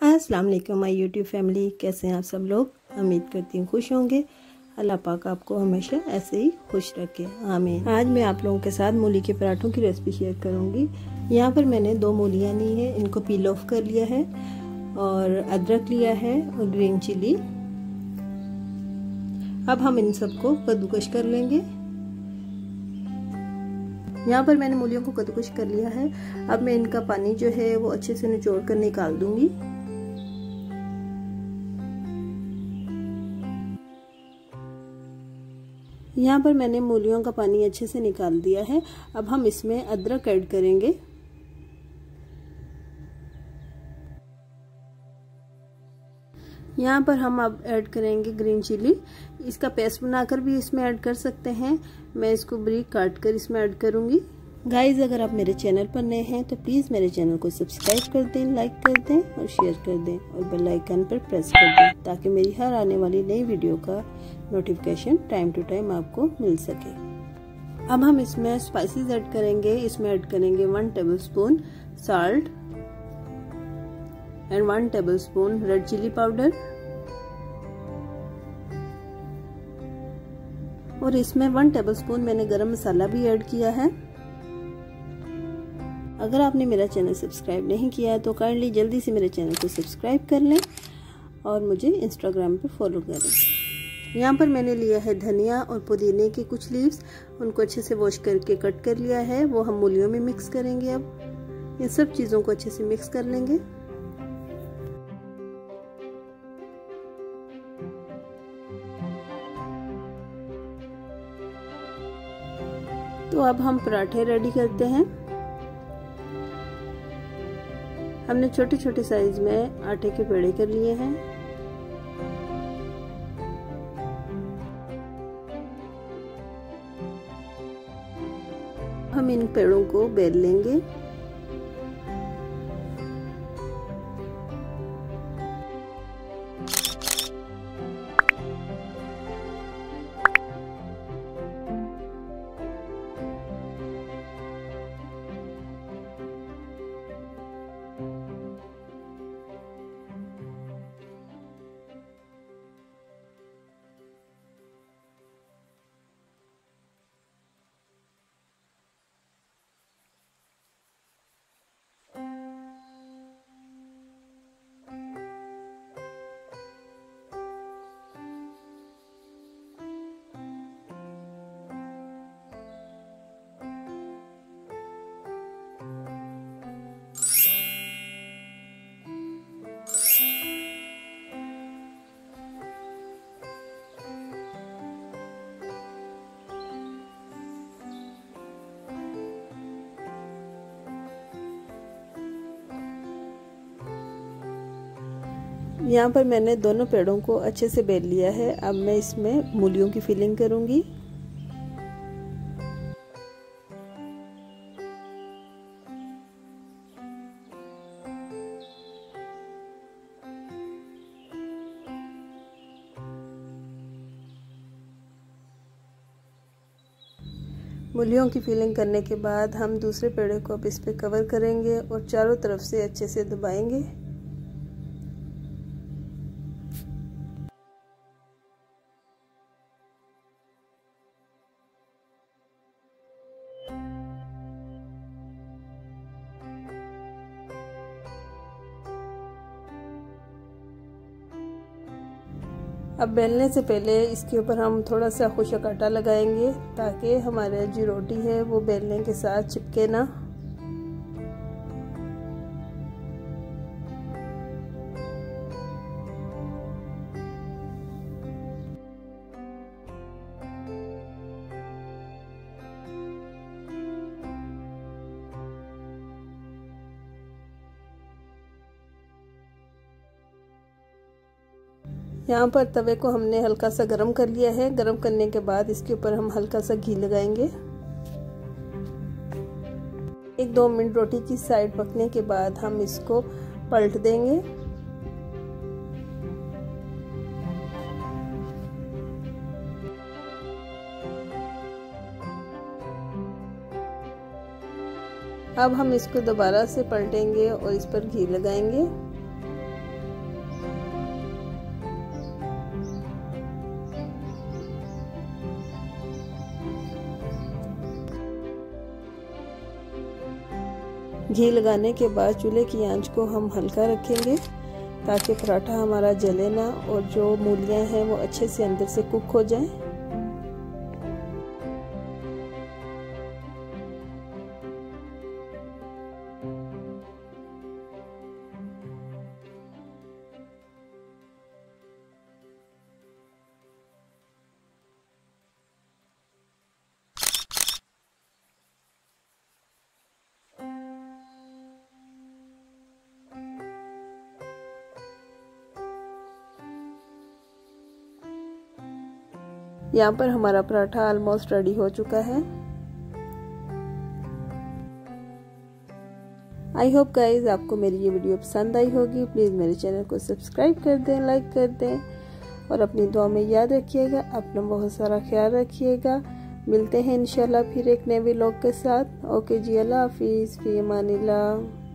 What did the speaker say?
अस्सलाम वालेकुम, my YouTube family, कैसे हैं आप सब लोग? उम्मीद करती हूँ खुश होंगे। अल्लाह पाक आपको हमेशा ऐसे ही खुश रखे। आमीन। आज मैं आप लोगों के साथ मूली के पराठों की रेसिपी शेयर करूँगी। यहाँ पर मैंने दो मूलियाँ ली हैं। इनको पील ऑफ़ कर लिया है और अदरक लिया है और ग्रीन चिली अब हम इन सबको कद्दूकश कर लेंगे। यहाँ पर मैंने मूलियों को कद्दूकश कर लिया है। अब मैं इनका पानी जो है वो अच्छे से निचोड़ कर निकाल दूँगी। यहाँ पर मैंने मूलियों का पानी अच्छे से निकाल दिया है। अब हम इसमें अदरक ऐड करेंगे। यहाँ पर हम अब ऐड करेंगे ग्रीन चिली। इसका पेस्ट बनाकर भी इसमें ऐड कर सकते हैं। मैं इसको ब्रीक काट कर इसमें ऐड करूँगी। गाइज़ अगर आप मेरे चैनल पर नए हैं तो प्लीज़ मेरे चैनल को सब्सक्राइब कर दें लाइक कर दें और शेयर कर दें और बेल आइकन पर प्रेस कर दें ताकि मेरी हर आने वाली नई वीडियो का नोटिफिकेशन टाइम टू टाइम आपको मिल सके। अब हम इसमें स्पाइसेस ऐड करेंगे। इसमें ऐड करेंगे one tablespoon salt and one tablespoon red chilli powder और इसमें वन टेबल स्पून मैंने गरम मसाला भी ऐड किया है। अगर आपने मेरा चैनल सब्सक्राइब नहीं किया है तो काइंडली जल्दी से मेरे चैनल को सब्सक्राइब कर लें और मुझे इंस्टाग्राम पे फॉलो करें। यहाँ पर मैंने लिया है धनिया और पुदीने के कुछ लीव्स उनको अच्छे से वॉश करके कट कर लिया है। वो हम मूलियों में मिक्स करेंगे अब। इन सब चीज़ों को अच्छे से मिक्स कर लेंगे। तो अब हम पराठे रेडी करते हैं। हमने छोटे छोटे साइज़ में आटे के पेड़े कर लिए हैं। हम इन पेड़ों को बेल लेंगे। यहाँ पर मैंने दोनों पेड़ों को अच्छे से बेल लिया है। अब मैं इसमें मूलियों की फिलिंग करूँगी। मूलियों की फिलिंग करने के बाद हम दूसरे पेड़े को अब इस पर कवर करेंगे और चारों तरफ़ से अच्छे से दबाएँगे। अब बेलने से पहले इसके ऊपर हम थोड़ा सा खुशक आटा लगाएँगे ताकि हमारे जो रोटी है वो बेलने के साथ चिपके ना। यहाँ पर तवे को हमने हल्का सा गरम कर लिया है। गरम करने के बाद इसके ऊपर हम हल्का सा घी लगाएँगे। एक दो मिनट रोटी की साइड पकने के बाद हम इसको पलट देंगे। अब हम इसको दोबारा से पलटेंगे और इस पर घी लगाएँगे। घी लगाने के बाद चूल्हे की आँच को हम हल्का रखेंगे ताकि पराठा हमारा जले ना और जो मूलियाँ हैं वो अच्छे से अंदर से कुक हो जाएँ। यहाँ पर हमारा पराठा ऑलमोस्ट रेडी हो चुका है। आई होप गाइज़ आपको मेरी ये वीडियो पसंद आई होगी। प्लीज़ मेरे चैनल को सब्सक्राइब कर दें लाइक कर दें और अपनी दुआ में याद रखिएगा, अपना बहुत सारा ख्याल रखिएगा। मिलते हैं इंशाल्लाह फिर एक नए व्लॉग के साथ। ओके जी, अल्लाह हाफिज़, फ़ी अमानिल्लाह